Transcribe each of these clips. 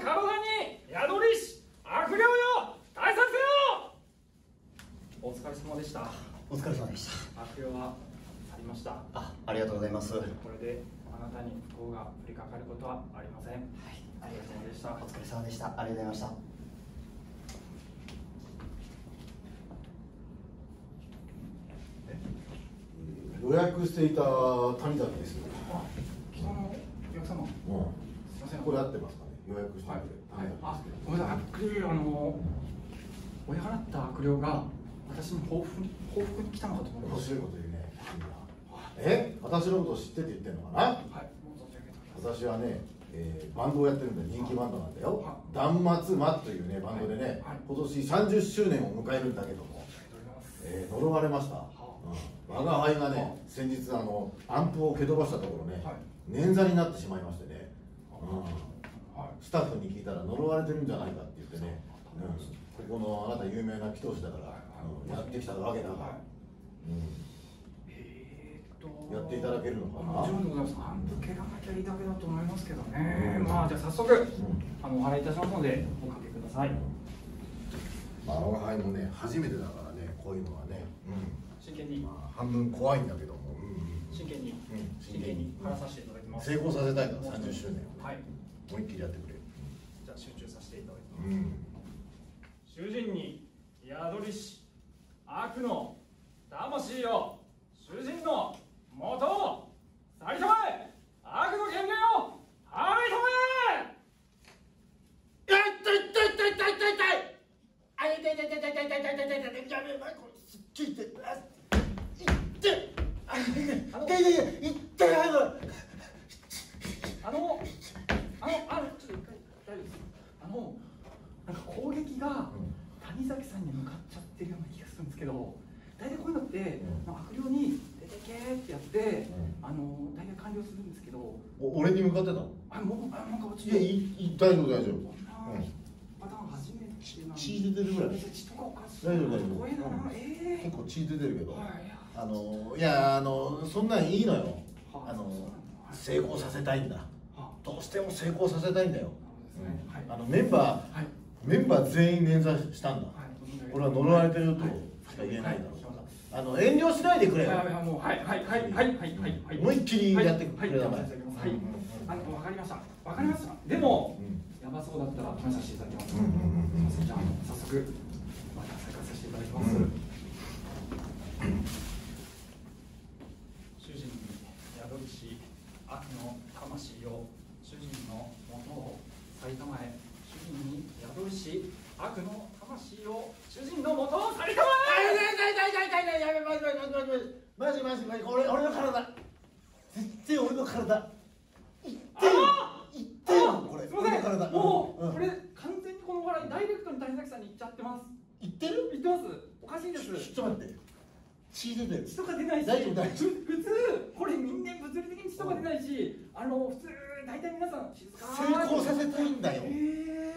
体に宿りし悪霊よ退散せよ。お疲れ様でした。お疲れ様でした。悪霊は去りました。あありがとうございます。はいこれであなたに不幸が降りかかることはありません。はい。ありがとうでした。お疲れ様でした。ありがとうございました。予約していた谷崎です。あ昨日のお客様。うん。すいません。これ合ってますか？ね。予約してはい。て、はいごめんなさい。あの払った悪霊が私に報復に報復に来たのかと思います。面白いこと言うね。君は。え、私のこと知ってて言ってんのかな？はい。私はね、えーバンドをやってるんで人気バンドなんだよ。は。断末魔というねバンドでね、はい。今年30周年を迎えるんだけども、えー呪われました。うん、我が輩がね、先日あのアンプを蹴飛ばしたところね、はい。捻挫になってしまいましてね。うん。はいスタッフに聞いたら呪われてるんじゃないかって言ってね、うん、ここのあなた有名な祈祷師だから、うんやってきたわけだから、えーっと。やっていただけるのかな？もちろんでございます。アンプ蹴らなきゃいいだけだと思いますけどね、まあじゃあ早速、あのお払いいたしますのでおかけください。まあ我が輩もね初めてだからねこういうのはね、真剣に。まあ、半分怖いんだけども、うん。真剣に、うん。真剣に払わさせていただきます。成功させたいから30周年をはい思いっきりやってくれじゃあ集中させていただきます、うん主人に宿りし悪の魂よ主人の元を去り止め悪の権限を払い止めいや痛い痛い痛い痛い痛い痛いあ痛い痛い痛い痛い痛い痛い痛い痛い痛い痛いやべえこれすっげえ痛いあ痛いあ痛い痛い痛い痛いあのあちょっと一回大丈夫です。あのなんか攻撃が谷崎さんに向かっちゃってるような気がするんですけど大体こういうのって、ん。まあ悪霊に「出てけ!」ってやって、ん。あの大体完了するんですけど。お俺に向かってたの？あもうあなんか落ちいやいい大丈夫大丈夫、パターン初めてな血出てるぐらい。血とかおかしい大丈夫大丈夫。結構血出てるけど、はい。あのいやあのそんなんいいのよ。はああの成功させたいんだ。はどうしても成功させたいんだよ、あのメンバー、はい。メンバー全員捻挫したんだ、はい。俺は呪われてるとはい。しか言えないだろうはい。あの遠慮しないでくれよ、はいはいもうはいはいはいはいはいはいはい。思いっきりやってくれたまえ。あのわかりました。わかりました。でもうんやばそうだったら試させていただきます。じゃあ早速また再開させていただきますうん主人に宿りし悪の魂を主人のもとを去りたまえ主人に宿りし悪の魂を主人のもとを去りたまえ。痛い痛い痛い痛い痛いやべマジマジマジマジマジマジマジ俺俺の体絶対俺の体痛いあ痛いよこれすいません俺の体もう、うんこれ完全にこの笑いダイレクトに谷崎さんに言っちゃってます言ってる言ってますおかしいですちょちょっと待って血出てる血とか出ないし大丈夫大丈夫普通これ人間物理的に血とか出ないしあの普通大体皆さん静か成功させたいんだよへ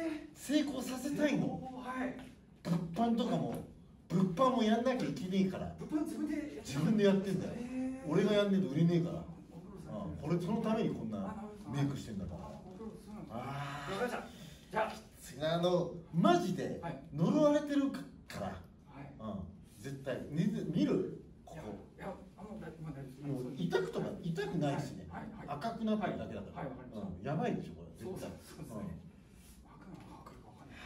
成功させたいえのはい。物販とかも物販もやんなきゃいけねえから。物販自分でやって自分でやってんだよ。へー。俺がやんねえと売れねえから。ご苦労様うん俺そのためにこんあなメイクしてんだから。ああわかりました。じゃあ。のマジではい。呪われてるから、あはい。うん、絶対。見る見る？ここ。いやあのもう痛くとか痛くないしね、はい。はい。赤くなってるだけだから、うん、やばいでしょこれそう絶対ですそうですね。悪なのか来るかわかんない。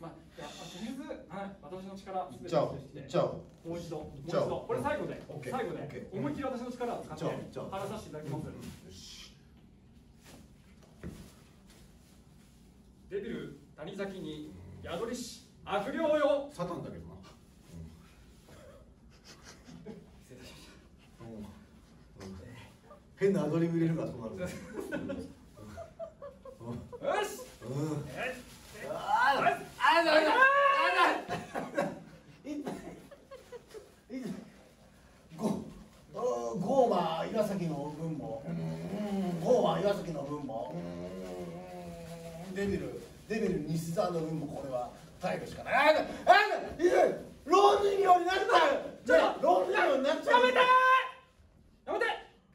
まあ、いや、まあ、とりあえず、はい、私の力すべてじゃあ発揮して。もう一度、もう一度、これ最後で最後で、思いっきり私の力を使って、じゃあじゃあ。払わさせていただきます。よし。デビル谷崎に宿りし悪霊よ。サタンだけどな、失礼しましうん。うん。変なアドリブ入れるからそうなる デビルデビル西沢の分もこれは耐えるしかないああいる老人形になるなじゃあ老人形になっちゃうやめてやめて。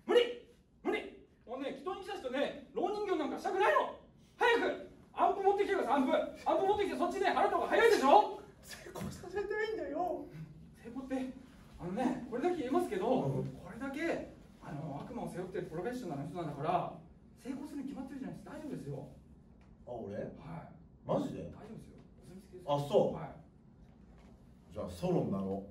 無理無理もうね人に来た人ね老人形なんかしたくないの早くアンプ持ってきてくださいアンプ。アンプ持ってきてそっちで、ね、払った方が早いでしょ。成功させたいんだよ成功ってあのねこれだけ言えますけど、うん、これだけあの悪魔を背負ってるプロフェッショナルの人なんだからあそう、はい、じゃあソロンなの